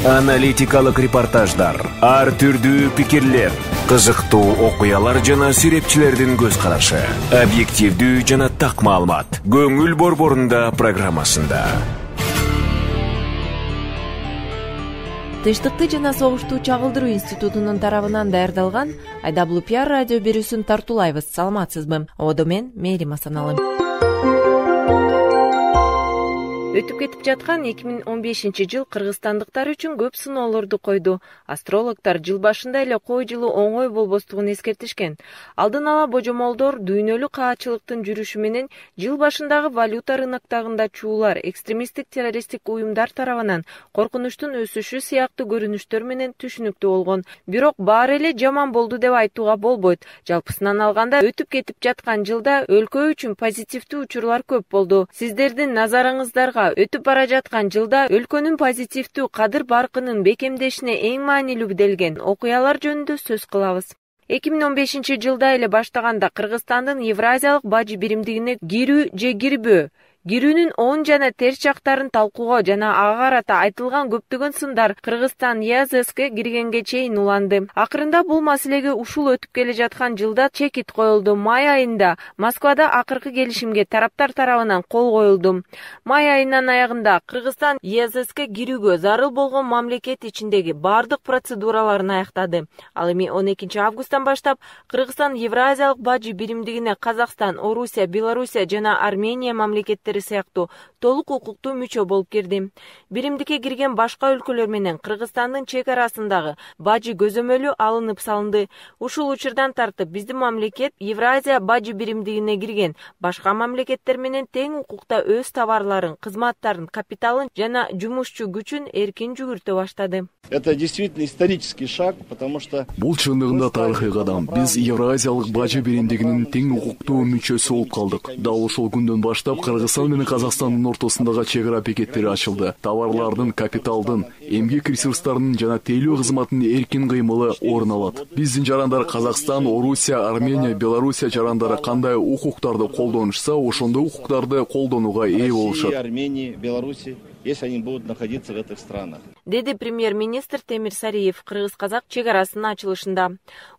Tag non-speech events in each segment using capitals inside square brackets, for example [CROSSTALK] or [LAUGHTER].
аналитикалык репортаждар ар түрдүү пикирлер кызыктуу окуялар жана серепчилердин көз карашы. Объективдүү жана так маалымат көңүл борборунда программасында. Тынчтыкты жана согушту чагылдыруу институтунун тарабынан даярдалган айдабулуу пиар радио берүүсүн тартуулайбыз саламатсызбы? Ободо мен мээрим асаналы өтүп кетип жаткан эки миң он бешинчи жыл кыргызстандыктар үчүн көп сыноолорду койду. Астрологдор жыл башында эле кой жылы оңой болбостугун эскертишкен. Алдын ала божомолдор дүйнөлүк каачылыктын жүрүшү менен жыл башындагы валюта рыноктарында чуулар экстремисттик террористтик уюмдар тарабынан коркунучтун өсүшү сыяктуу көрүнүштөр менен түшүнүктүү болгон. Бирок баары эле жаман болду деп айтууга болбойт. Жалпысынан алганда өтүп кетип жаткан жылда өлкө үчүн позитивдүү учурлар көп болду. Сиздердин назарыңыздарга өтүп бара жаткан жылда өлкөнүн позитивдүү кадыр баркынын бекемдешине эң маанилүү делген окуялар жөнүндө сөз кылабыз. эки миң он бешинчи жылда эле баштаганда кыргызстандын евразиялык бажы биримдигине кирүү же кирбөө кирүүнүн оң жана терс жактарын талкуучу жана ага карата айтылган көптөгөн сындар кыргызстан еазске киргенге чейин уланды акырында бул маселеге ушул өтүп келе жаткан жылда чекит коюлду. Май айында москвада акыркы келишимге тараптар тарабынан кол коюлду. Май айынын аягында кыргызстан еазске кирүүгө зарыл болгон мамлекет ичиндеги баардык процедураларын аяктады. Ал эми он экинчи августтан баштап кыргызстан евразиялык бажы биримдигине казакстан орусия белоруссия жана армения мамлекеттери сыяктуу толук укуктуу мүчө болуп кирди биримдикке кирген башка өлкөлөр менен кыргызстандын чек арасындагы бажы көзөмөлү алынып салынды. Ушул учурдан тартып биздин мамлекет евразия бажы биримдигине кирген башка мамлекеттер менен тең укукта өз товарларын кызматтарын капиталын жана жумушчу күчүн эркин жүгүртө баштады. Это действительно исторический шаг потому что бул чындыгында тарыхый кадам. биз евразиялык бажы биримдигинин тең укуктуу мүчөсү болуп калдык. Дал ошол күндөн баштап кыргызстан менен казакстандын ортосундагы чек ара бекеттери ачылды товарлардын капиталдын эмгек ресурстарынын жана тейлөө кызматынын эркин кыймылы орун алат биздин жарандар казакстан орусия армения белоруссия жарандары кандай укуктарды колдонушса ошондой укуктарды колдонууга ээ болушат армении беларуси если они будут находиться в этих странах. Деди премьер министр темир сариев кыргыз казак чек арасынын ачылышында.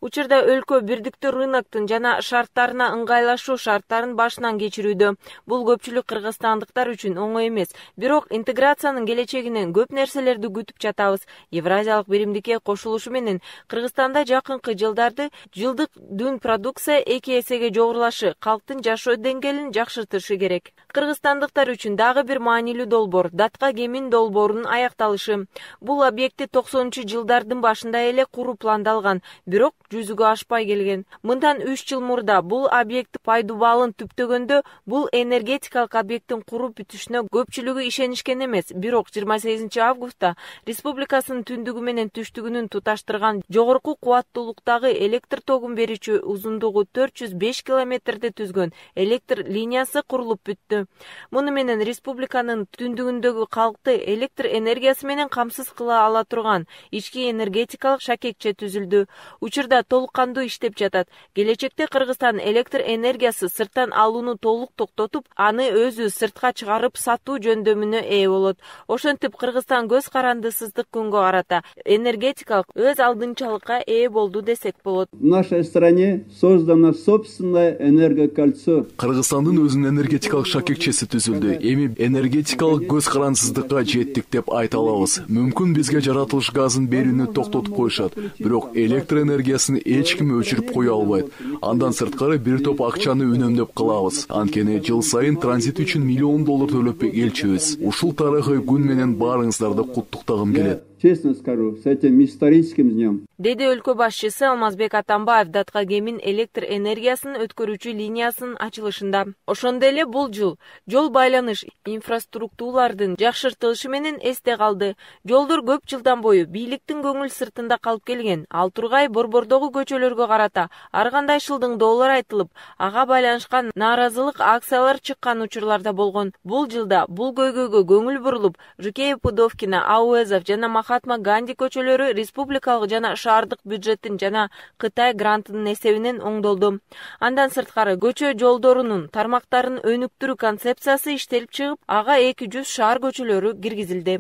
Учурда өлкө бирдиктүү рыноктун жана шарттарына ыңгайлашуу шарттарын башынан кечирүүдө. Бул көпчүлүк кыргызстандыктар үчүн оңой эмес. Бирок интеграциянын келечегинен көп нерселерди күтүп жатабыз. Евразиялык биримдикке кошулушу менен кыргызстанда жакынкы жылдарды жылдык дүн продукция эки эсеге жогорулашы калктын жашоо деңгээлин жакшыртышы керек. Кыргызстандыктар үчүн дагы бир маанилүү долбоор датка кемин долбоорунун аякталышы бул объекти токсонунчу жылдардын башында эле куруу пландалган бирок жүзүгө ашпай келген. Мындан үч жыл мурда бул объекти пайдубалын түптөгөндө бул энергетикалык объекттин куруп бүтүшүнө көпчүлүгү ишенишкен эмес бирок жыйырма сегизинчи августта республикасынын түндүгү менен түштүгүнүн туташтырган жогорку кубаттуулуктагы электр тогун берүүчү узундугу төрт жүз беш километрди түзгөн электр линиясы курулуп бүттү муну менен республиканын түндүгүндөгү калкты электр энергиясы менен камсыз кыла ала турган ички энергетикалык шакекче түзүлдү учурда толук кандуу иштеп жатат келечекте кыргызстан электр энергиясы сырттан алууну толук токтотуп аны өзү сыртка чыгарып сатуу жөндөмүнө ээ болот ошентип кыргызстан көз карандысыздык күнгө карата энергетикалык өз алдынчалыкка ээ болду десек болот в нашей стране создано собственное энергокольцо. Кыргызстандын өзүнүн энергетикалык шакекчеси түзүлдү эми энергетикалык көз карандысыздыкка жеттик деп айта алабыз мүмкүн бизге жаратылыш газын берүүнү токтотуп коюшат бирок электр энергиясын эч ким өчүрүп кое албайт андан сырткары бир топ акчаны үнөмдөп калабыз анткени жыл сайын транзит үчүн миллион доллар төлөп келчүбүз ушул тарыхый күн менен баарыңыздарды куттуктагым келет честно скажу с этим историческим днем деди өлкө башчысы алмазбек атамбаев датка кемин электр энергиясын өткөрүүчү линиясынын ачылышында. Ошондой эле бул жыл жол байланыш инфраструктуралардын жакшыртылышы менен эсте калды. Жолдор көп жылдан бою бийликтин көңүл сыртында калып келген. Ал тургай борбордогу көчөлөргө карата ар кандай шылдыңдоолор айтылып ага байланышкан нааразылык акциялар чыккан учурлар да болгон. Бул жылда бул көйгөйгө көңүл бурулуп жукеев пудовкина ауэзов жана махатма ганди көчөлөрү республикалык жана шаардык бюджеттин жана кытай грантынын эсебинен оңдолду. Андан сырткары көчө жолдорунун тармактарын өнүктүрүү концепциясы иштелип чыгып ага эки жүз шаар көчөлөрү киргизилди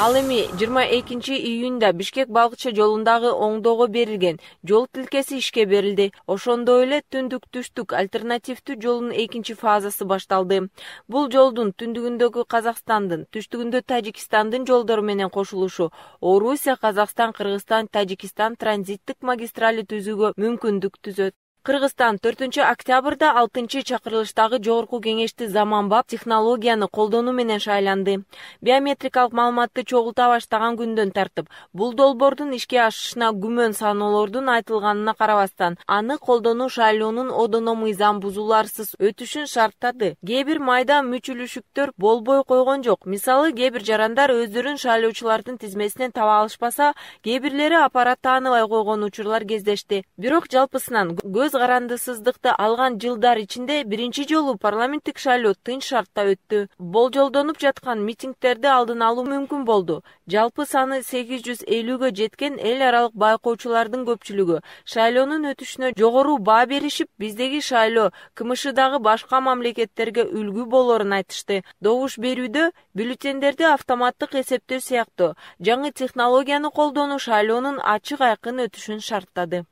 ал эми жыйырма экинчи июнда бишкек балыкчы жолундагы оңдоого берилген. Жол тилкеси ишке берилди. Ошондой эле түндүк түштүк альтернативдүү жолдун экинчи фазасы башталды. Бул жолдун түндүгүндөгү казакстандын түштүгүндө тажикстандын жолдору менен кошулушу орусия казакстан кыргызстан тажикстан транзиттик магистрали түзүүгө мүмкүндүк түзөт кыргызстан төртүнчү октябрда алтынчы чакырылыштагы жогорку кеңешти заманбап технологияны колдонуу менен шайланды. Биометрикалык маалыматты чогулта баштаган күндөн тартып бул долбоордун ишке ашышына күмөн саноолордун айтылганына карабастан аны колдонуу шайлоонун одоно мыйзам бузууларсыз өтүшүн шарттады. Кээ бир майда мүчүлүшүктөр болбой койгон жок. Мисалы кээ бир жарандар өздөрүн шайлоочулардын тизмесинен таба алышпаса кээ бирлери аппарат тааныбай койгон учурлар кездешти. Бирок жалпысынан көз карандысыздыкты алган жылдар ичинде биринчи жолу парламенттик шайлоо тынч шартта өттү. Болжолдонуп жаткан митингдерди алдын алуу мүмкүн болду. Жалпы саны сегиз жүз элүүгө жеткен эл аралык байкоочулардын көпчүлүгү. Шайлоонун өтүшүнө жогору баа беришип биздеги шайлоо кмшдагы башка мамлекеттерге үлгү болоорун айтышты. Добуш берүүдө бюллетендерди автоматтык эсептөө сыяктуу. Жаңы технологияны колдонуу шайлоонун ачык айкын өтүшүн шарттады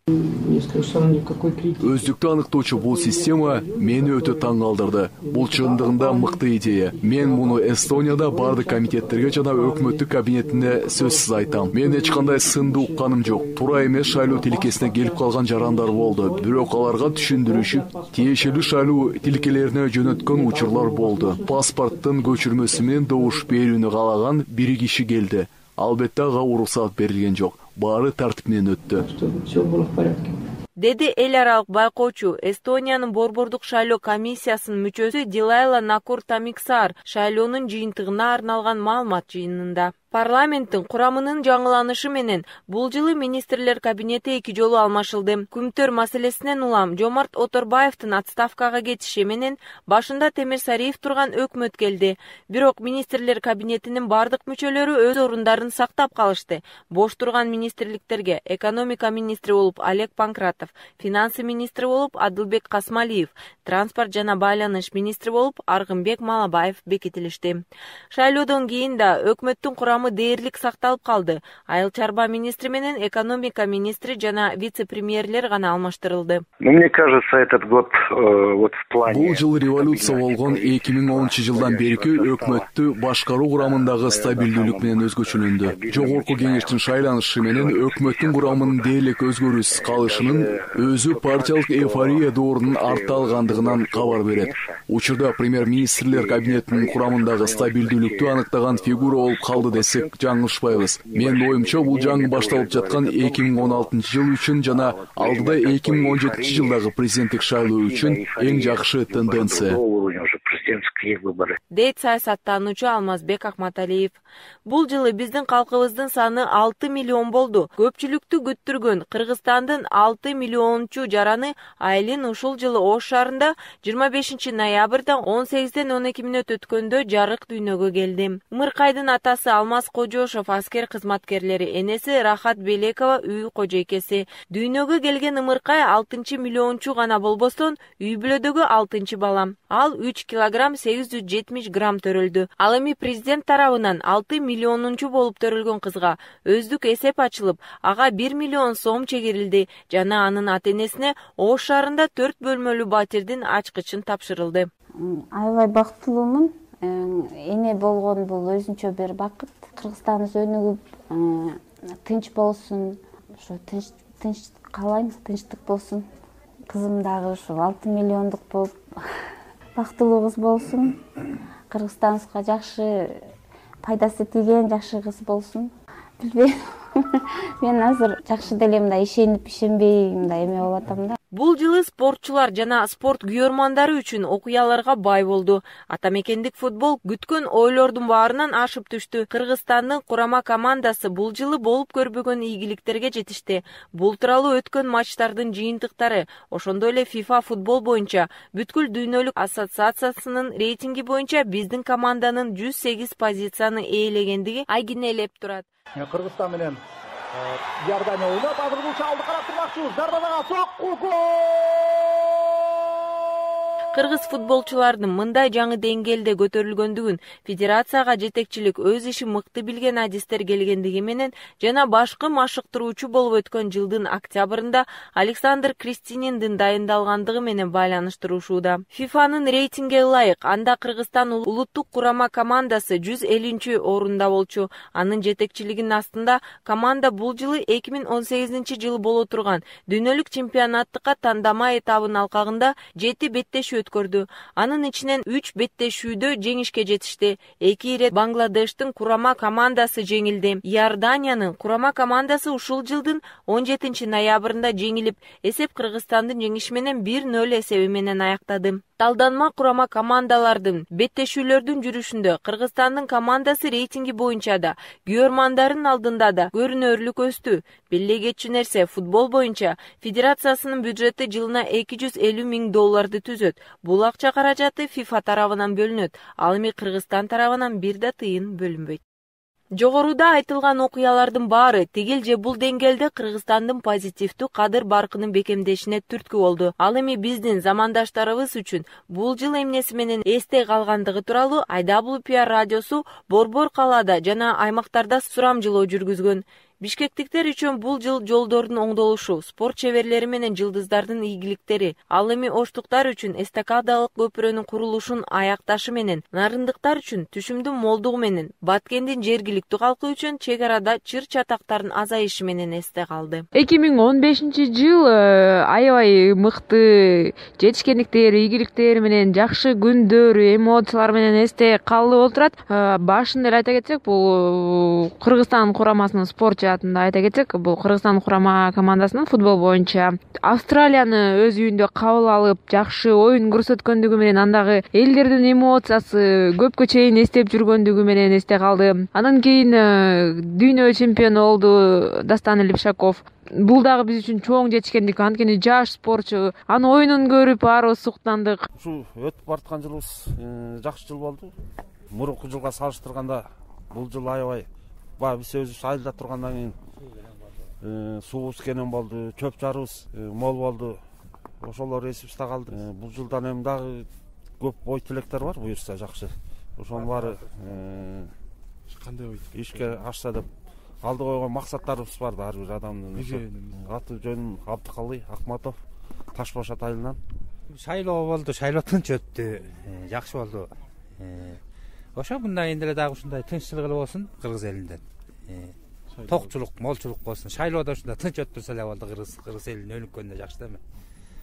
өздүктү аныктоочу бул система мени өтө таң калтырды бул чындыгында мыкты идея. Мен муну эстонияда баардык комитеттерге жана өкмөттүк кабинетине сөзсүз айтам. Мен эч сынды укканым жок туура эмес шайлоо тилкесине келип калган жарандар болду бирок аларга түшүндүрүшүп тиешелүү шайлоо тилкелерине жөнөткөн учурлар болду паспорттун көчүрмөсү менен добуш берүүнү каалаган бир киши келди. Албетте ага уруксаат берилген жок баары тартип менен все было в порядке деди эл аралык байкоочу эстониянын борбордук шайлоо комиссиясынын мүчөсү дилайла накур тамиксаар шайлоонун жыйынтыгына арналган маалымат жыйынында парламенттин курамынын жаңыланышы менен бул жылы министрлер кабинети эки жолу алмашылды. Күмтөр маселесинен улам жомарт оторбаевдин отставкага кетиши менен башында темирсариев турган өкмөт келди. Бирок министрлер кабинетинин бардык мүчөлөрү өз орундарын сактап калышты. Бош турган министрликтерге экономика министри болуп олег панкратов финансы министри болуп адылбек касмалиев транспорт жана байланыш министри болуп аргынбек малабаев бекитилишти. Шайлоодон кийин да өкмөттүн курамы дээрлик сакталып калды. Айыл чарба министри менен экономика министри жана вице премьерлер гана алмаштырылды. Ну мне кажется этот год э, вот в плане бул жыл революция болгон эки миң онунчу жылдан берки өкмөттү башкаруу курамындагы стабилдүүлүк менен өзгөчөлөндү. жогорку кеңештин шайланышы менен өкмөттүн курамынын дээрлик өзгөрүүсүз калышынын өзү партиялык эйфория доорунун артта алгандыгынан кабар берет. учурда премьер министрлер кабинетинин курамындагы стабилдүүлүктү аныктаган фигура болуп калды десе десек жаңылышпайбыз менин оюмча бул жаңы башталып жаткан эки миң он алтынчы жыл үчүн жана алдыда эки миң он жетинчи жылдагы президенттик шайлоо үчүн эң жакшы тенденция. Президентские выборы. Дейт саясаттануучу алмазбек акматалиев бул жылы биздин калкыбыздын саны алты миллион болду. Көпчүлүктү күттүргөн кыргызстандын алты миллиончу жараны айлин ушул жылы ош шаарында жыйырма бешинчи ноябрда он сегизден он эки мүнөт өткөндө жарык дүйнөгө келди. Ымыркайдын атасы алмаз кожошов аскер кызматкерлери энеси рахат белекова үй кожойкеси дүйнөгө келген ымыркай алтынчы миллиончу гана болбостон үй бүлөдөгү алтынчы бала. Ал үч килограмм сегиз жүз жетимиш грамм төрөлдү. Ал эми президент тарабынан алты миллионунчу болуп төрөлгөн кызга өздүк эсеп ачылып ага бир миллион сом чегирилди жана анын ата энесине ош шаарында төрт бөлмөлүү батирдин ачкычын тапшырылды. Аябай бактылуумун. Э, эне болгон бул өзүнчө бир бакыт. Кыргызстаныбыз өнүгүп э, тынч болсун ошо тынч каалайм тынчтык болсун. Кызым дагы ушул алты миллиондук болуп [LAUGHS] бақытылы кыз болсын. Кыргызстаныбызга жақсы пайдасы тийген жақсы қыз болсын. Билбейм [LAUGHS] мен азыр жақсы деле мындай ишенип ишенбей мындай эме болуп атам да. Бул жылы спортчулар жана спорт күйөрмандары үчүн окуяларга бай болду. Ата мекендик футбол күткөн ойлордун баарынан ашып түштү. Кыргызстандын курама командасы бул жылы болуп көрбөгөн ийгиликтерге жетишти. Бул тууралуу өткөн матчтардын жыйынтыктары ошондой эле фифа футбол боюнча бүткүл дүйнөлүк ассоциациясынын рейтинги боюнча биздин команданын жүз сегиз позицияны ээлегендиги айгинелеп турат. Кыргызстан менен Э, Иордания ойнап азыр бұл алды қарап тұрмақшы. Зарбанаға соққу гол! Кыргыз футболчуларынын мындай жаңы деңгээлде көтөрүлгөндүгүн федерацияга жетекчилик өз ишин мыкты билген адистер келгендиги менен жана башкы машыктыруучу болуп өткөн жылдын октябрында александр кристининдин дайындалгандыгы менен байланыштырушууда. Фифанын рейтингге ылайык анда кыргызстан улуттук курама командасы жүз элүүнчү орунда болчу. Анын жетекчилигинин астында команда бул жылы эки миң он сегизинчи жылы боло турган. Дүйнөлүк чемпионаттыкка тандама этабын алкагында жети беттешүү өткөрдү анын ичинен үч беттешүүдө жеңишке жетишти. Эки ирет бангладештин курама командасы жеңилди. Иорданиянын курама командасы ушул жылдын он жетинчи ноябрында жеңилип эсеп кыргызстандын жеңиши менен бир ноль эсеби менен аяктады. Талданма курама командалардын беттешүүлөрдүн жүрүшүндө кыргызстандын командасы рейтинги боюнча да күйөрмандардын алдында да көрүнөрлүк өстү. Белек кетчү нерсе футбол боюнча федерациясынын бюджети жылына эки жүз элүү миң долларды түзөт. Бул акча каражаты фифа тарабынан бөлүнөт ал эми кыргызстан тарабынан бир да тыйын бөлүнбөйт. Жогоруда айтылган окуялардын баары тигил же бул деңгээлде кыргызстандын позитивдүү кадыр баркынын бекемдешине түрткү болду. Ал эми биздин замандаштарыбыз үчүн бул жыл эмнеси менен эсте калгандыгы тууралуу айдабл пиар радиосу борбор калаада жана аймактарда сурамжылоо жүргүзгөн бишкектиктер үчүн бул жыл жолдордун оңдолушу спорт чеберлери менен жылдыздардын ийгиликтери ал эми оштуктар үчүн эстакадалык көпүрөнүн курулушун аякташы менен нарындыктар үчүн түшүмдүн молдугу менен баткендин жергиликтүү калкы үчүн чек арада чыр чатактардын азайышы менен эсте калды. Эки миң он бешинчи жыл э, аябай мыкты жетишкендиктер ийгиликтер менен жакшы күндөр эмоциялар менен эсте калуу болуп турат э, башында эле айта кетсек бул кыргызстан курамасынын спортчу жаатында айта кетсек бул кыргызстан курама командасынын футбол боюнча австралияны өз үйүндө кабыл алып жакшы оюн көрсөткөндүгү менен андагы элдердин эмоциясы көпкө чейин эстеп жүргөндүгү менен эсте калды. Андан кийин э, дүйнө чемпиону болду дастан липшаков бул дагы биз үчүн чоң жетишкендик анткени жаш спортчу. Анын оюнун көрүп баарыбыз суктандык ушул өтүп бараткан жылыбыз э, жакшы жыл болду. Мурунку жылга салыштырганда бул жыл аябай баягы биз өзүбүз айылда тургандан кийин э, суубуз кенен болду чөп жарыбыз э, мол болду ошолор эсибизде калды э, бул жылдан эми дагы көп ой тилектер бар буюрса жакшы ошонун баары кандай ой ишке ашса деп алды койгон максаттарыбыз бар да ар бир адамдын аты жөнүм абдыкалый акматов таш бош атайылынан шайлоо болду шайлоо тынч өттү жакшы болду. Ошо мындан кийин деле дагы ушундай тынччылык эле болсун кыргыз элинде э, токчулук молчулук болсун. Шайлоо да ушундай тынч өтүп турса эле болду кыргыз кыргыз элинин өнүккөнүнө жакшы да. Эми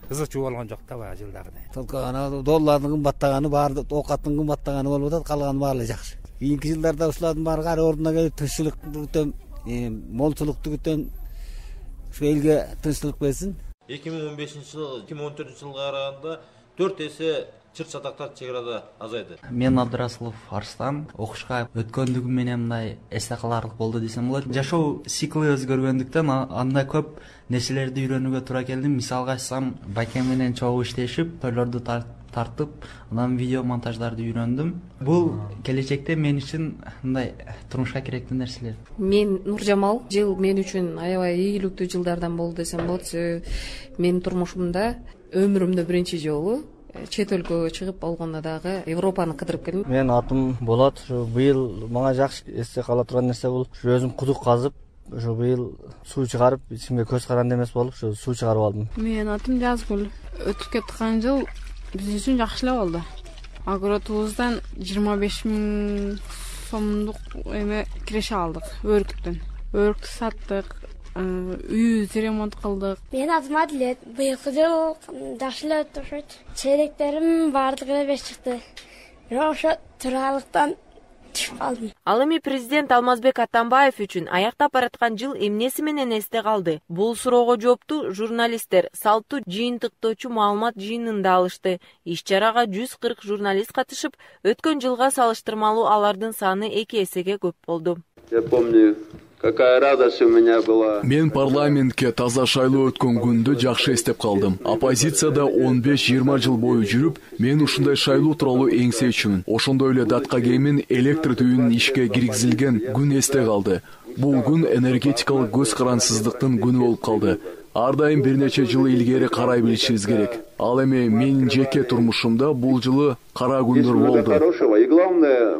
кызык чуу болгон жок да баягы жылдагыдай. Только анан доллардын кымбаттаганы баары оокаттын кымбаттаганы болуп атат калганы баары эле жакшы. Кийинки жылдарда ушулардын баары кайра ордуна келип тынччылыкты күтөм э, молчулукту күтөм. Ушу элге тынчтылык берсин. Эки миң он бешинчи жыл эки миң он төртүнчү жылга караганда төрт эсе чыр чатактар чек арада азайды. Мен абдырасулов арстан окушка өткөндүгүм менен мындай эсте калаарлык болду десем болот. Жашоо циклы өзгөргөндүктөн андай көп нерселерди үйрөнүүгө туура келди мисалга айтсам байкем менен чогуу иштешип тойлорду тартып анан видео монтаждарды үйрөндүм. Бул келечекте мен үчүн мындай турмушка керектүү нерселер. Мен нуржамал жыл мен үчүн аябай ийгиликтүү жылдардан болду десем болот. Себеби менин турмушумда өмүрүмдө биринчи жолу чет өлкөгө чыгып болгондо дагы европаны кыдырып келдим. Менин атым болот ушу быйыл мага жакшы эсте кала турган нерсе бул ушу өзүм кудук казып ушу быйыл суу чыгарып эч кимге көз каранды эмес болуп ушу суу чыгарып алдым. Менин атым жазгүл. Өтүп кеткан жыл биз үчүн жакшы эле болду. Огородубуздан жыйырма беш миң сомдук эме киреше алдык. Өрүктөн өрүктү саттык үйүбүздү ремонт кылдык. Менин атым адилет быйылкы жыл жакшы эле өттү окшойт черектерим баардыгы эле беш чыкты. Бирок ошо тууралыктан түшүп калдым. Ал эми президент алмазбек атамбаев үчүн аяктап бараткан жыл эмнеси менен эсте калды? Бул суроого жоопту журналисттер салттуу жыйынтыктоочу маалымат жыйынында алышты. Иш чарага жүз кырк журналист катышып өткөн жылга салыштырмалуу алардын саны эки эсеге көп болду. Я помню какая радость у меня была. Мен парламентке таза шайлоо өткөн күндү жакшы эстеп калдым. Оппозицияда он беш жыйырма жыл бою жүрүп мен ушундай шайлоо тууралуу эңсечүмүн ошондой эле датка кийимин электр түйүнүн ишке киргизилген күн эсте калды. Бул күн энергетикалык көз карансыздыктын күнү болуп калды. Ар дайым бир нече жыл илгери карай билишибиз керек. Ал эми менин жеке турмушумда бул жылы кара күндөр болду. хорошего и главное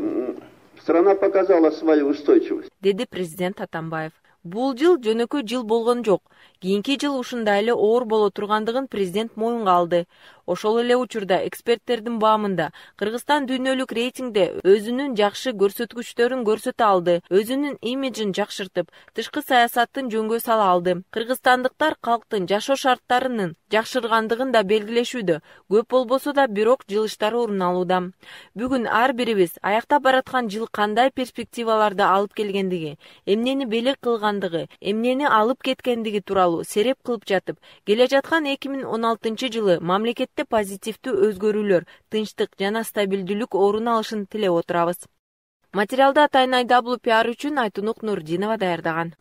страна показала свою устойчивость. Деди президент атамбаев бул жыл жөнөкөй жыл болгон жок. Кийинки жыл ушундай эле оор боло тургандыгын президент моюнга алды. Ошол эле учурда эксперттердин баамында кыргызстан дүйнөлүк рейтингде өзүнүн жакшы көрсөткүчтөрүн көрсөтө алды өзүнүн имиджин жакшыртып тышкы саясатын жөнгө сала алды. Кыргызстандыктар калктын жашоо шарттарынын жакшыргандыгын да белгилешүүдө көп болбосо да бирок жылыштар орун алууда. Бүгүн ар бирибиз аяктап бараткан жыл кандай перспективаларды алып келгендиги эмнени белек эмнени алып кеткендиги тууралуу сереп кылып жатып келе жаткан эки миң он алтынчы жылы мамлекетте позитивдүү өзгөрүүлөр тынчтык жана стабилдүүлүк орун алышын тилеп отурабыз. Материалды атайын айдаблу пиар үчүн айтунук нурдинова даярдаган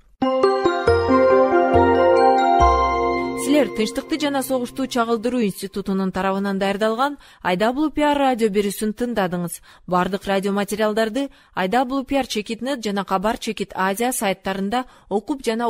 силер тынчтыкты жана согушту чагылдыруу институтунун тарабынан даярдалган айдаблу пиар радио берүүсүн тыңдадыңыз баардык радио материалдарды айдаблу пиар чекит нет жана кабар чекит азия сайттарында окуп жана